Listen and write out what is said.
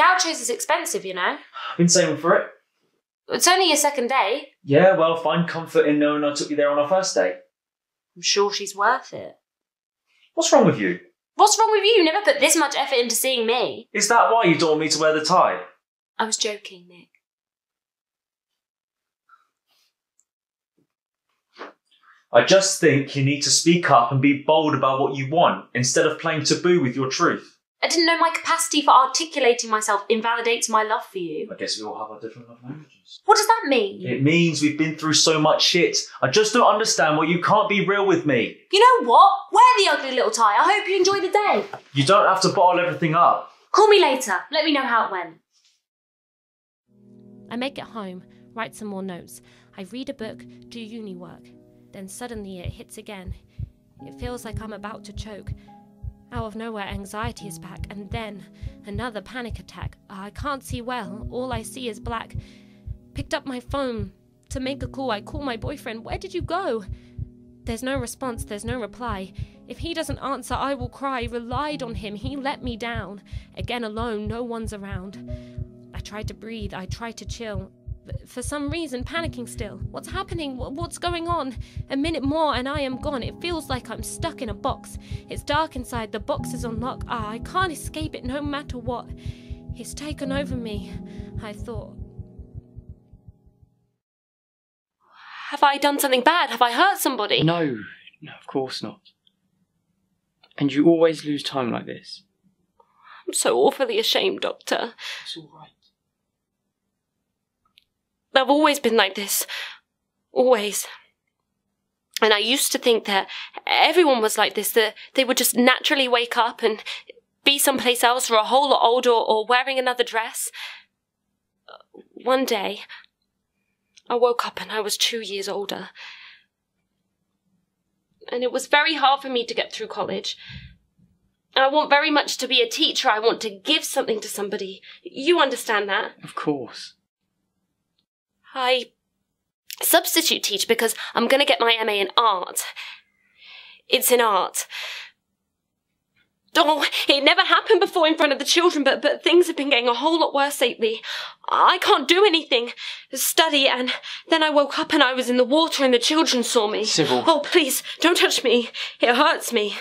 Gaucho's is expensive, you know. I've been saving for it. It's only your second day. Yeah, well, find comfort in knowing I took you there on our first date. I'm sure she's worth it. What's wrong with you? What's wrong with you? You never put this much effort into seeing me. Is that why you don't want me to wear the tie? I was joking, Nick. I just think you need to speak up and be bold about what you want instead of playing taboo with your truth. I didn't know my capacity for articulating myself invalidates my love for you. I guess we all have our different love languages. What does that mean? It means we've been through so much shit. I just don't understand why you can't be real with me. You know what? Wear the ugly little tie. I hope you enjoy the day. You don't have to bottle everything up. Call me later. Let me know how it went. I make it home, write some more notes. I read a book, do uni work. Then suddenly it hits again. It feels like I'm about to choke. Out of nowhere, anxiety is back, and then another panic attack. I can't see well, all I see is black. Picked up my phone to make a call. I call my boyfriend. Where did you go? There's no response, there's no reply. If he doesn't answer, I will cry. Relied on him, he let me down. Again, alone, no one's around. I try to breathe, I try to chill. For some reason, panicking still. What's happening? What's going on? A minute more and I am gone. It feels like I'm stuck in a box. It's dark inside, the box is on lock. Ah, I can't escape it no matter what. It's taken over me, I thought. Have I done something bad? Have I hurt somebody? No, no, of course not. And you always lose time like this. I'm so awfully ashamed, Doctor. It's all right. I've always been like this. Always. And I used to think that everyone was like this, that they would just naturally wake up and be someplace else or a whole lot older or wearing another dress. One day, I woke up and I was two years older. And it was very hard for me to get through college. I want very much to be a teacher. I want to give something to somebody. You understand that? Of course. I substitute teach because I'm going to get my MA in art. It's in art. Oh, it never happened before in front of the children, but, but things have been getting a whole lot worse lately. I can't do anything. Study, and then I woke up and I was in the water and the children saw me. Sybil. Oh, please, don't touch me. It hurts me.